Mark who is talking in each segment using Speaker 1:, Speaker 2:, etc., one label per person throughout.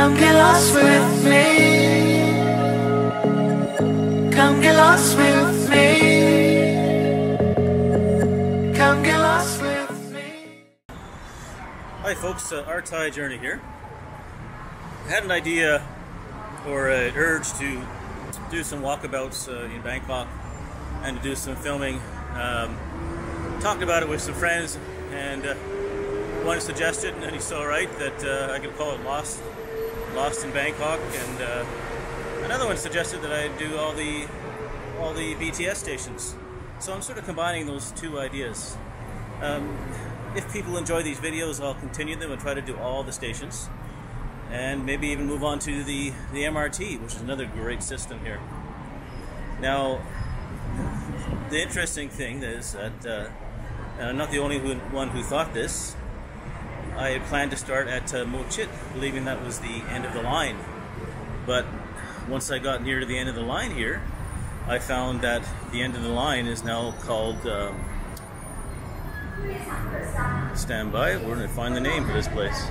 Speaker 1: Come get lost with me. Come get lost with me. Come get lost with me.
Speaker 2: Hi folks, uh, our Thai journey here. I had an idea or an urge to do some walkabouts uh, in Bangkok and to do some filming. Um, talked about it with some friends and uh, one suggested, and he saw right, that uh, I could call it Lost, Lost in Bangkok, and uh, another one suggested that I do all the all the BTS stations. So I'm sort of combining those two ideas. Um, if people enjoy these videos, I'll continue them and try to do all the stations, and maybe even move on to the the MRT, which is another great system here. Now, the interesting thing is that uh, I'm not the only one who thought this. I had planned to start at uh, Mo Chit, believing that was the end of the line. But once I got near to the end of the line here, I found that the end of the line is now called. Um, stand by, we're going to find the name for this place.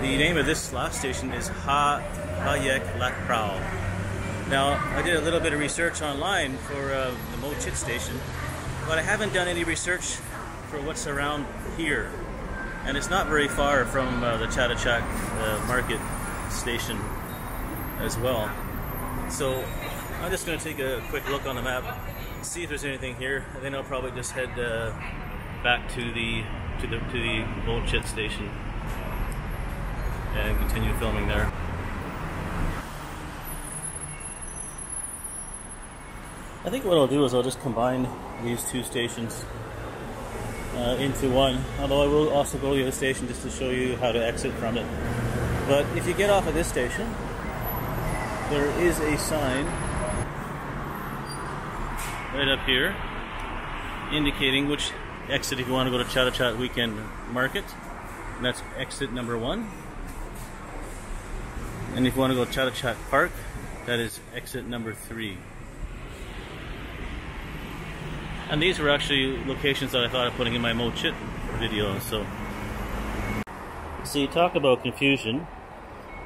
Speaker 2: The name of this last station is Ha Hayek Lat Phrao. Now, I did a little bit of research online for uh, the Mo Chit station, but I haven't done any research for what's around here. And it's not very far from uh, the Chatuchak uh, market station as well. So I'm just going to take a quick look on the map, see if there's anything here, and then I'll probably just head uh, back to the to the to the Chit station and continue filming there. I think what I'll do is I'll just combine these two stations uh, into one. Although I will also go to the other station just to show you how to exit from it. But if you get off at this station, there is a sign right up here indicating which exit if you want to go to Chatuchak Weekend Market. And that's exit number one. And if you want to go Chatuchak Park, that is exit number three. And these were actually locations that I thought of putting in my Mo Chit video, so. See, talk about confusion.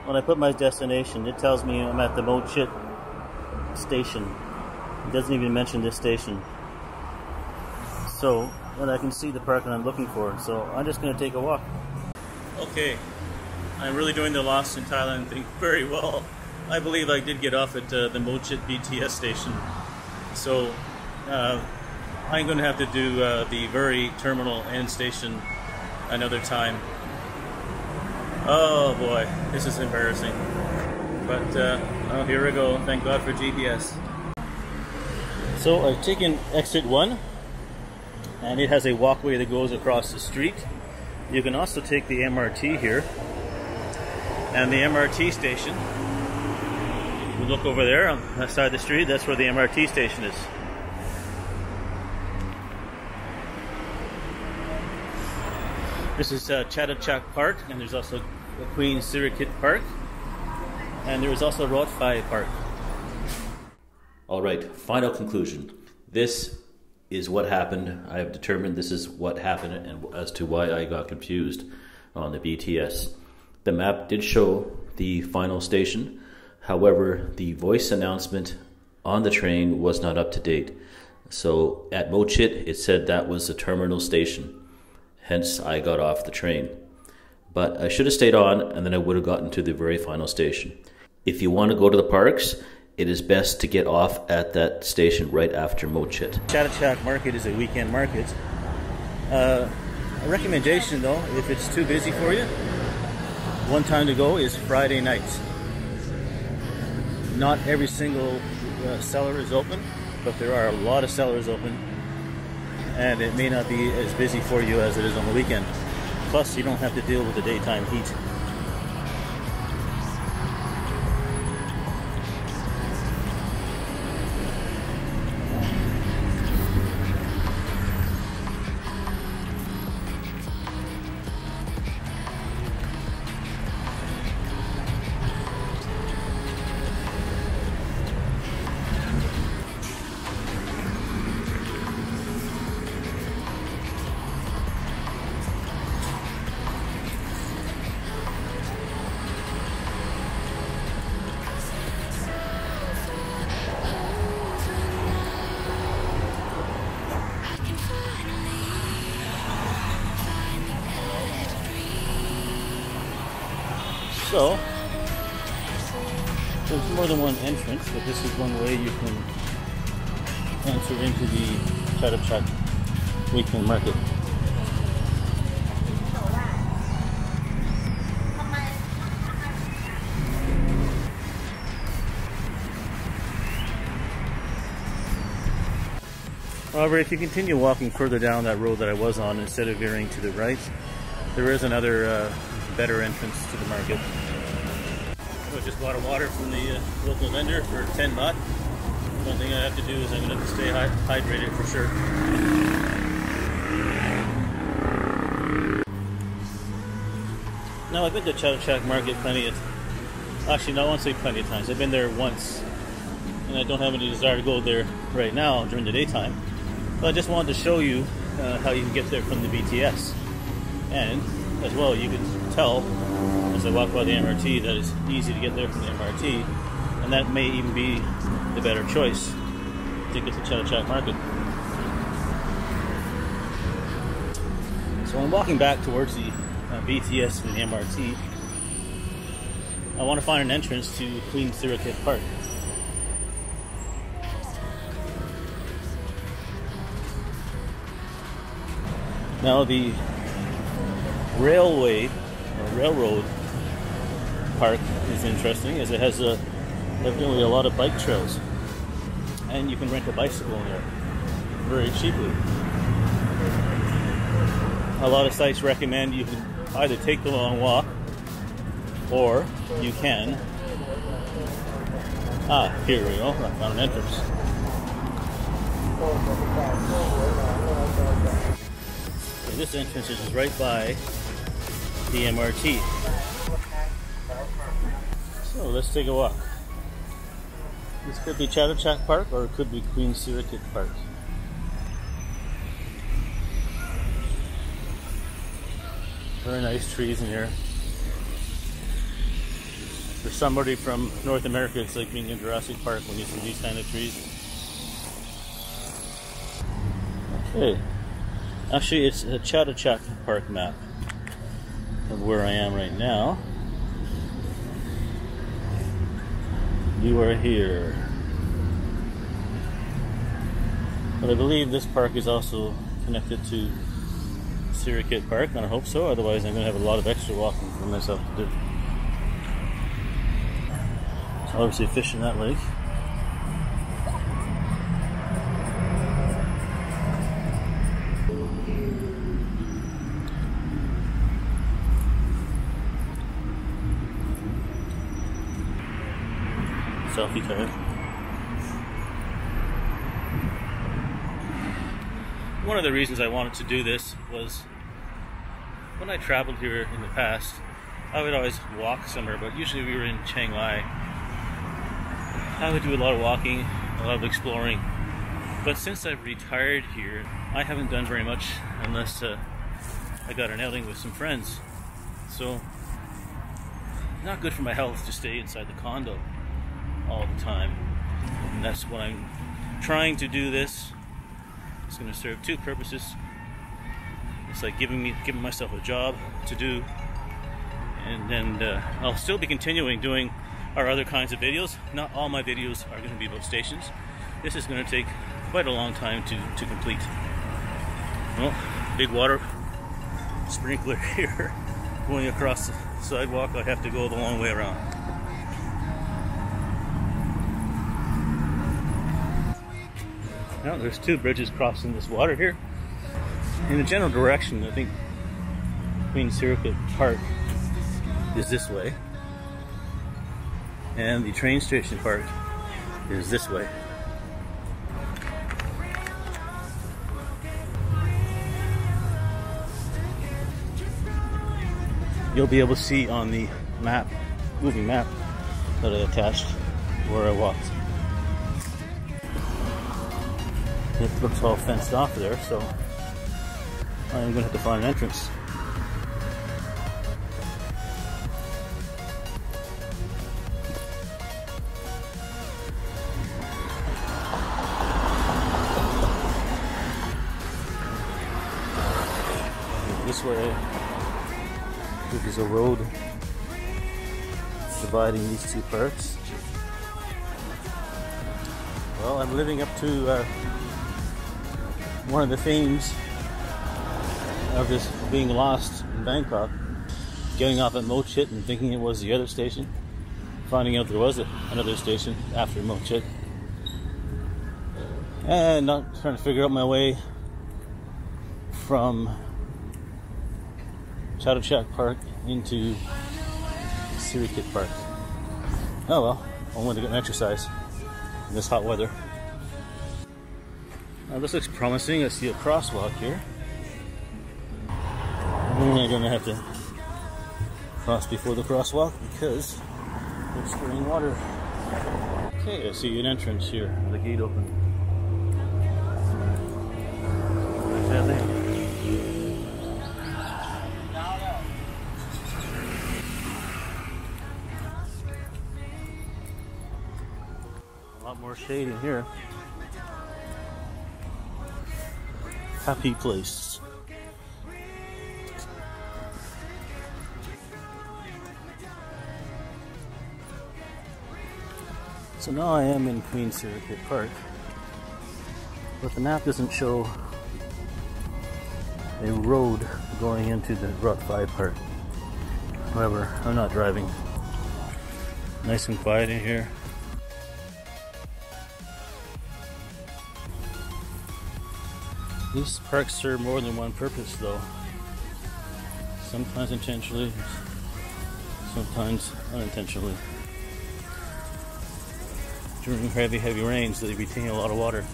Speaker 2: When I put my destination, it tells me I'm at the Mo Chit station. It doesn't even mention this station. So, and I can see the park that I'm looking for, so I'm just going to take a walk. Okay, I'm really doing the Lost in Thailand thing very well. I believe I did get off at uh, the Mo Chit BTS station. So, uh, I'm going to have to do uh, the very terminal end station another time. Oh boy, this is embarrassing. But, uh, oh, here we go. Thank God for GPS. So I've taken exit one, and it has a walkway that goes across the street. You can also take the MRT here, and the MRT station. Look over there on that side of the street, that's where the MRT station is. This is uh, Chatuchak Park, and there's also the Queen Sirikit Park, and there is also Rot Fai Park.
Speaker 3: All right, final conclusion. This is what happened. I have determined this is what happened and as to why I got confused on the BTS. The map did show the final station. However, the voice announcement on the train was not up to date. So at Mo Chit, it said that was the terminal station. Hence, I got off the train. But I should have stayed on and then I would have gotten to the very final station. If you want to go to the parks, it is best to get off at that station right after Mo Chit.
Speaker 2: Chatuchak Market is a weekend market. Uh, a recommendation though, if it's too busy for you, one time to go is Friday nights. Not every single uh, seller is open, but there are a lot of sellers open and it may not be as busy for you as it is on the weekend. Plus, you don't have to deal with the daytime heat. So, there's more than one entrance, but this is one way you can enter into the Chatuchak Weekend Market. However, if you continue walking further down that road that I was on, instead of veering to the right, there is another uh, better entrance to the market. Just bought a water from the uh, local vendor for 10 baht. One thing I have to do is I'm going to have to stay hy- hydrated for sure. Now, I've been to Chatuchak Market plenty of Actually, no, I won't say plenty of times. I've been there once, and I don't have any desire to go there right now during the daytime. But I just wanted to show you uh, how you can get there from the BTS. And as well, you can tell as I walk by the MRT that it's easy to get there from the MRT, and that may even be the better choice to get to Chatuchak Market. So I'm walking back towards the uh, BTS and the MRT. I want to find an entrance to Queen Sirikit Park. Now the railway or railroad park is interesting as it has a, evidently a lot of bike trails. And you can rent a bicycle in there very cheaply. A lot of sites recommend you can either take the long walk or you can ah here we go I found an entrance. Okay, this entrance is right by the MRT let's take a walk this could be Chatuchak Park or it could be Queen Sirikit Park very nice trees in here for somebody from North America, it's like being in Jurassic Park when you see these kind of trees. Okay. Actually, it's a Chatuchak Park map of where I am right now. You are here. But I believe this park is also connected to Sirikit Park, and I hope so. Otherwise, I'm going to have a lot of extra walking for myself to do. Obviously, fish in that lake. Selfie time. One of the reasons I wanted to do this was when I traveled here in the past, I would always walk somewhere, but usually we were in Chiang Mai I would do a lot of walking, a lot of exploring. But since I've retired here, I haven't done very much unless uh, I got an outing with some friends. So, not good for my health to stay inside the condo all the time. And that's what I'm trying to do this. It's going to serve two purposes. It's like giving me giving myself a job to do, and then uh, I'll still be continuing doing our other kinds of videos. Not all my videos are going to be about stations. This is going to take quite a long time to, to complete. Well, big water sprinkler here going across the sidewalk. I have to go the long way around. Now there's two bridges crossing this water here. In a general direction, I think Queen Sirikit Park is this way and the train station park is this way. You'll be able to see on the map, moving map that I attached where I walked. It looks all fenced off there, so I'm going to have to find an entrance. this way. This is a road dividing these two parts. Well, I'm living up to uh, one of the themes of this being lost in Bangkok. Getting off at Mo Chit and thinking it was the other station. Finding out there was another station after Mo Chit. And not trying to figure out my way from Chatuchak Park into Sirikit Park. Oh well, I wanted to get an exercise in this hot weather. Now this looks promising. I see a crosswalk here. I'm gonna have to cross before the crosswalk because it's spraying water. Okay, I see an entrance here. The gate open. A lot more shade in here. Happy place. So now I am in Queen Sirikit Park, but the map doesn't show a road going into the Rot Fai Park. However, I'm not driving. Nice and quiet in here. These parks serve more than one purpose, though. Sometimes intentionally, sometimes unintentionally. During heavy, heavy rains, they retain a lot of water.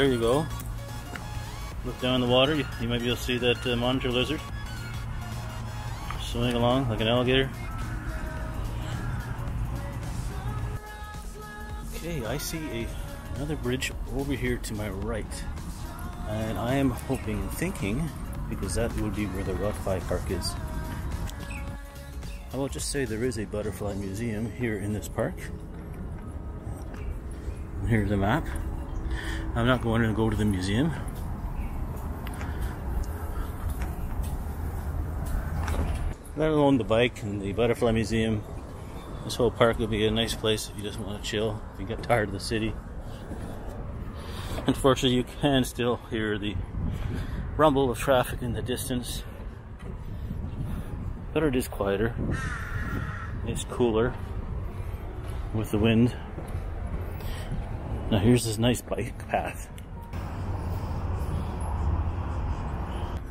Speaker 2: There you go. Look down in the water, you, you might be able to see that uh, monitor lizard swimming along like an alligator. Okay, I see a, another bridge over here to my right. And I am hoping and thinking, because that would be where the Rot Fai Park is. I will just say there is a butterfly museum here in this park. Here's a map. I'm not going to go to the museum. Let alone the bike and the butterfly museum. This whole park would be a nice place if you just want to chill, if you get tired of the city. Unfortunately, you can still hear the rumble of traffic in the distance. But it is quieter. It's cooler with the wind. Now here's this nice bike path.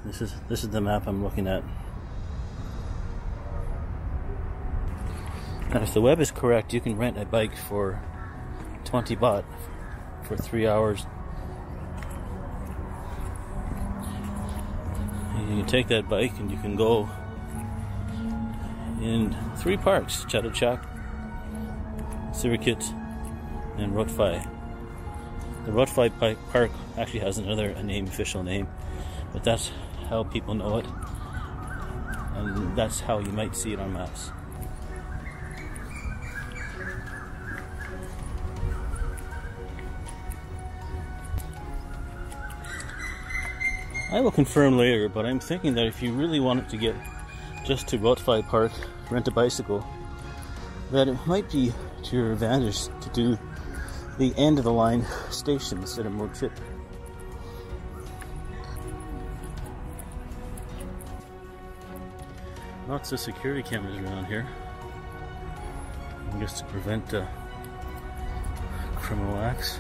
Speaker 2: This is this is the map I'm looking at. Now if the web is correct, you can rent a bike for 20 baht for three hours. You can take that bike and you can go in three parks, Chatuchak, Sirikit, and Rot Fai. The Rot Fai Park actually has another name, official name, but that's how people know it, and that's how you might see it on maps. I will confirm later, but I'm thinking that if you really wanted to get just to Rot Fai Park, rent a bicycle, that it might be to your advantage to do the end of the line station instead of Mo Chit. Lots of security cameras around here. I guess to prevent uh, criminal acts.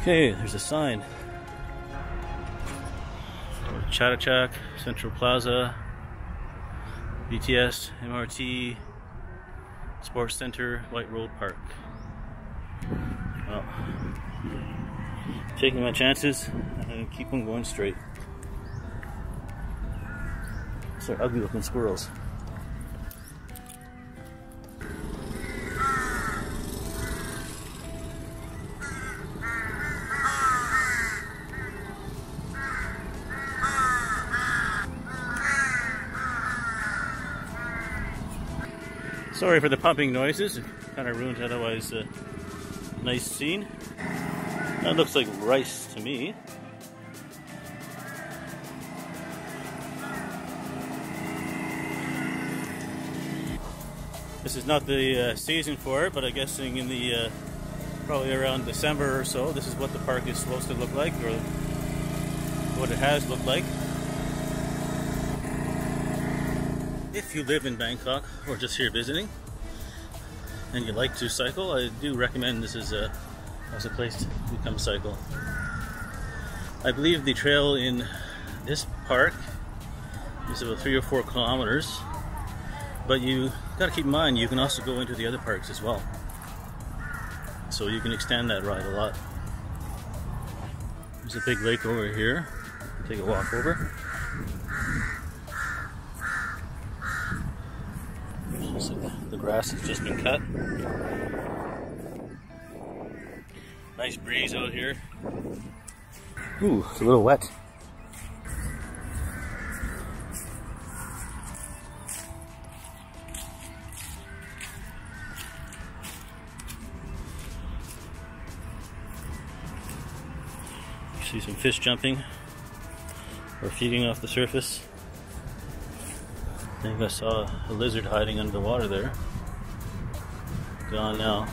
Speaker 2: Okay, there's a sign. Chatuchak, Central Plaza, BTS, MRT, Sports Center, White Road Park. Well, taking my chances and keep on going straight. These are ugly looking squirrels. Sorry for the pumping noises. It kind of ruined otherwise uh, nice scene. That looks like rice to me. This is not the uh, season for it, but I'm guessing in the uh, probably around December or so, this is what the park is supposed to look like, or what it has looked like. If you live in Bangkok or just here visiting, and you like to cycle, I do recommend this is a as a place to come cycle. I believe the trail in this park is about three or four kilometers, but you got to keep in mind you can also go into the other parks as well. So you can extend that ride a lot. There's a big lake over here. Take a walk over. The grass has just been cut. Nice breeze out here. Ooh, it's a little wet. See some fish jumping or feeding off the surface. I think I saw a lizard hiding under the water there. Gone now.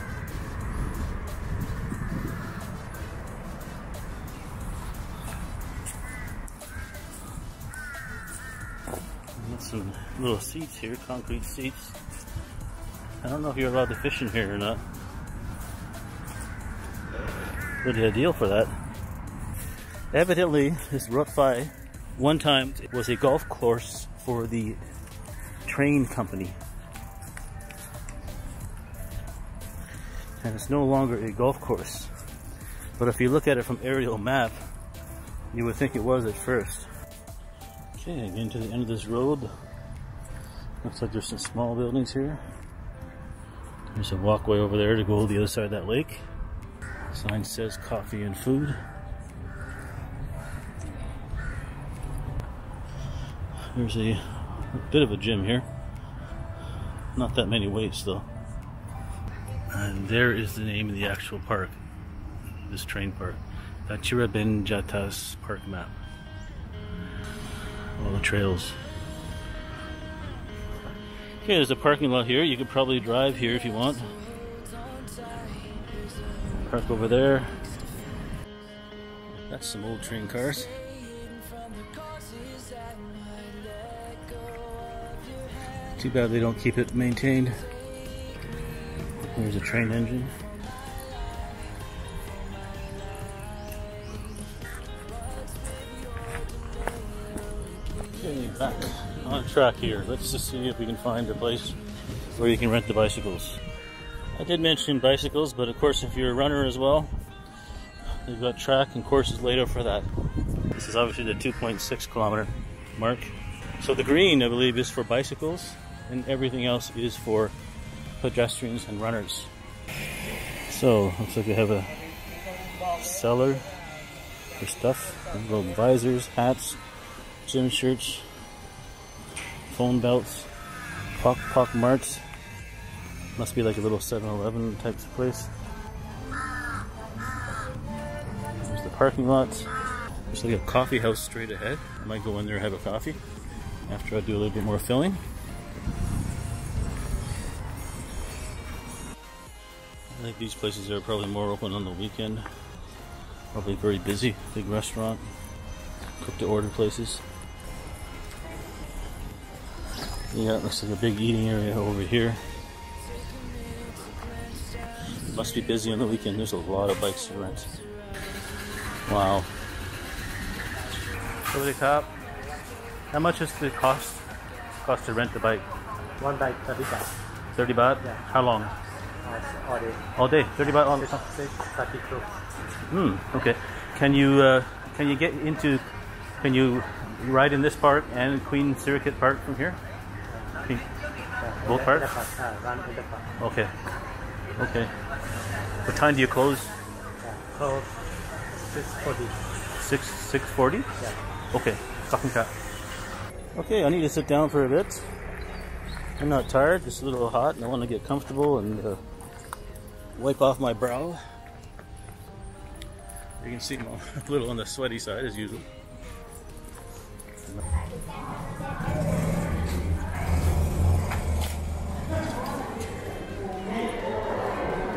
Speaker 2: Little seats here, concrete seats. I don't know if you're allowed to fish in here or not. Pretty ideal for that. Evidently, this Rot one time it was a golf course for the train company. And it's no longer a golf course. But if you look at it from aerial map, you would think it was at first. Okay, getting to the end of this road. Looks like there's some small buildings here. There's a walkway over there to go to the other side of that lake. Sign says coffee and food. There's a, a bit of a gym here. Not that many weights though. And there is the name of the actual park. This train park. Achira Jatas park map. All the trails. Okay, there's a parking lot here. You could probably drive here if you want. Park over there. That's some old train cars. Too bad they don't keep it maintained. There's a train engine. Track here. Let's just see if we can find a place where you can rent the bicycles. I did mention bicycles, but of course if you're a runner as well, they've got track and courses laid out for that. This is obviously the 2.6 kilometer mark. So the green, I believe, is for bicycles, and everything else is for pedestrians and runners. So, looks like they have a cellar for stuff. Little visors, hats, gym shirts, phone belts, Pock Pock Marts. Must be like a little 7-Eleven type of place. There's the parking lot. There's like a coffee house straight ahead. I might go in there and have a coffee after I do a little bit more filling. I think these places are probably more open on the weekend. Probably very busy, big restaurant, cook to order places. Yeah, looks like a big eating area over here. Must be busy on the weekend. There's a lot of bikes to rent. Wow. Over the top. How much is the cost? Cost to rent the bike?
Speaker 4: One bike, 30 baht.
Speaker 2: 30 baht?
Speaker 4: Yeah.
Speaker 2: How long?
Speaker 4: Uh, all day.
Speaker 2: All day? 30 baht all day?
Speaker 4: 6, 30 kilo.
Speaker 2: Hmm, okay. Can you uh, can you get into can you ride in this park and Queen Sirikit Park from here? Queen-
Speaker 4: Yeah,
Speaker 2: Both parts?
Speaker 4: in the park, run in the park.
Speaker 2: Okay. Okay. What time do you close?
Speaker 4: Yeah. Close 640.
Speaker 2: 6 6:40?
Speaker 4: Yeah.
Speaker 2: Okay. Fucking cut. Okay, I need to sit down for a bit. I'm not tired, just a little hot, and I want to get comfortable and uh, wipe off my brow. You can see I'm a little on the sweaty side as usual.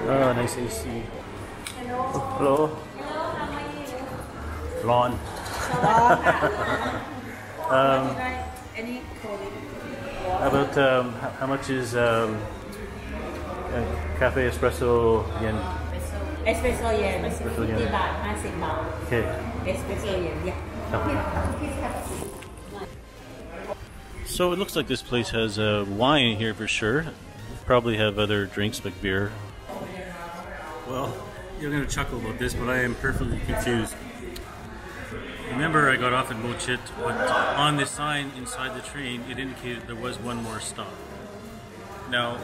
Speaker 2: Oh, nice AC. Oh, hello. Lawn.
Speaker 5: Any coding?
Speaker 2: How about um, how, how much is um, uh, cafe espresso yen?
Speaker 5: Espresso yen.
Speaker 2: Espresso yen.
Speaker 5: 50บาท50บาท
Speaker 2: Okay.
Speaker 5: Espresso yen. Yeah.
Speaker 2: So it looks like this place has uh, wine here for sure. Probably have other drinks like beer. well, you're going to chuckle about this, but I am perfectly confused. Remember, I got off at Mo Chit, but on the sign inside the train, it indicated there was one more stop. Now,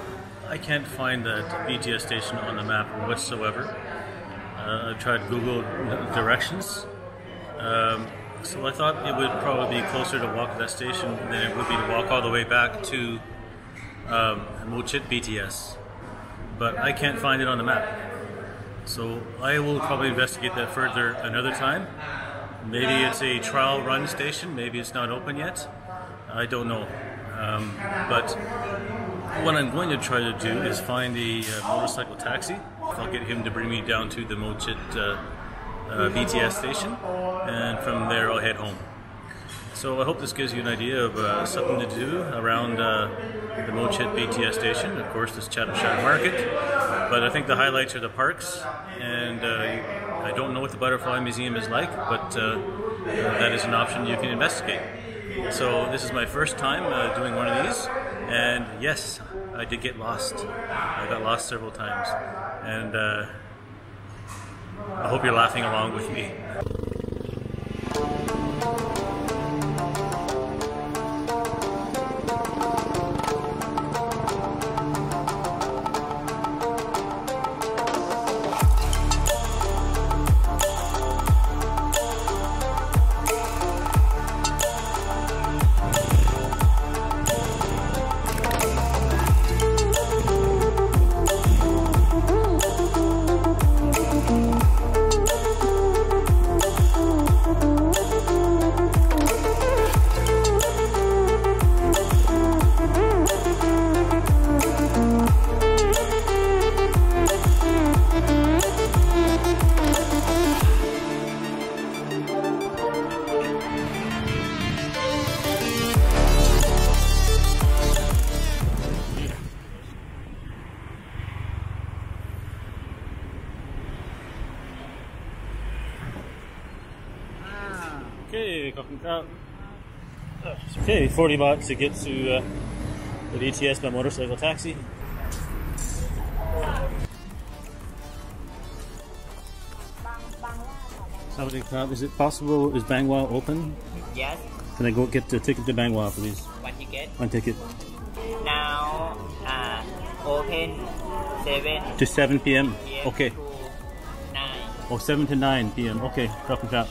Speaker 2: I can't find that BTS station on the map whatsoever. Uh, I tried Google directions. Um, so I thought it would probably be closer to walk that station than it would be to walk all the way back to um, Mo Chit BTS. But I can't find it on the map. So I will probably investigate that further another time. Maybe it's a trial run station, maybe it's not open yet. I don't know. Um, but what I'm going to try to do is find a uh, motorcycle taxi. I'll get him to bring me down to the Mo Chit uh, uh, BTS station, and from there I'll head home. So I hope this gives you an idea of uh, something to do around uh, the Mo Chit BTS station. Of course, this Chatuchak Market, but I think the highlights are the parks, and uh, I don't know what the Butterfly Museum is like, but uh, that is an option you can investigate. So this is my first time uh, doing one of these, and yes, I did get lost. I got lost several times, and uh, I hope you're laughing along with me. Okay, Cockney Trout. Okay, 40 baht to get to uh, the BTS by motorcycle taxi. Somebody, uh, is it possible, is Bangwa open?
Speaker 6: Yes,
Speaker 2: Can I go get the ticket to Bangwa, please?
Speaker 6: one ticket.
Speaker 2: One ticket.
Speaker 6: Now, uh, open 7
Speaker 2: To 7 p.m.?
Speaker 6: p.m.
Speaker 2: Okay.
Speaker 6: to 9.
Speaker 2: Oh, 7 to 9 p.m. Okay, Cockney Trout.